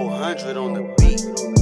400 on the beat.